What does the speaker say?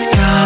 sky.